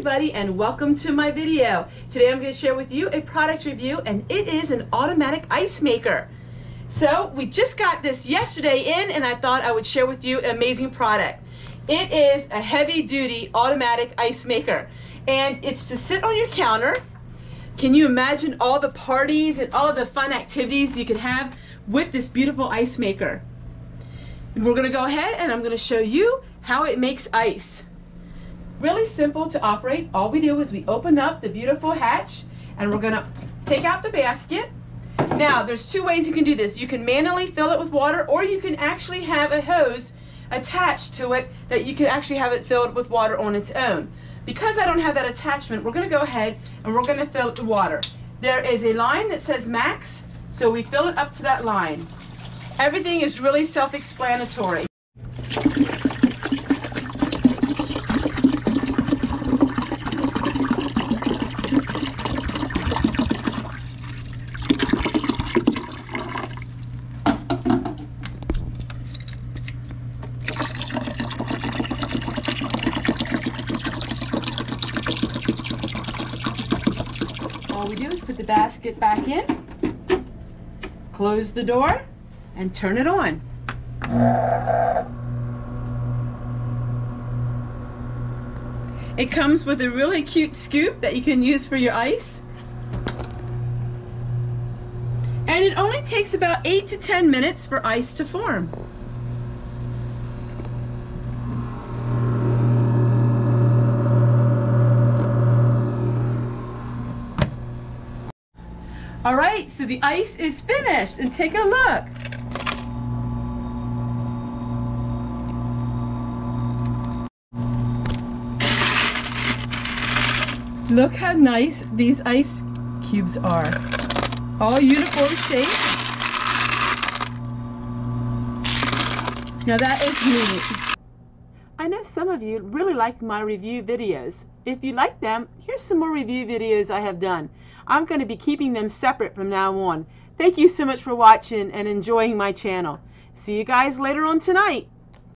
everybody and welcome to my video. Today I'm going to share with you a product review and it is an automatic ice maker. So we just got this yesterday in and I thought I would share with you an amazing product. It is a heavy duty automatic ice maker and it's to sit on your counter. Can you imagine all the parties and all of the fun activities you could have with this beautiful ice maker? We're going to go ahead and I'm going to show you how it makes ice. Really simple to operate. All we do is we open up the beautiful hatch and we're gonna take out the basket. Now, there's two ways you can do this. You can manually fill it with water or you can actually have a hose attached to it that you can actually have it filled with water on its own. Because I don't have that attachment, we're gonna go ahead and we're gonna fill it with water. There is a line that says max, so we fill it up to that line. Everything is really self-explanatory. All we do is put the basket back in, close the door, and turn it on. It comes with a really cute scoop that you can use for your ice. And it only takes about 8 to 10 minutes for ice to form. All right, so the ice is finished and take a look. Look how nice these ice cubes are. All uniform shape. Now that is neat. Some of you really like my review videos. If you like them, here's some more review videos I have done. I'm going to be keeping them separate from now on. Thank you so much for watching and enjoying my channel. See you guys later on tonight.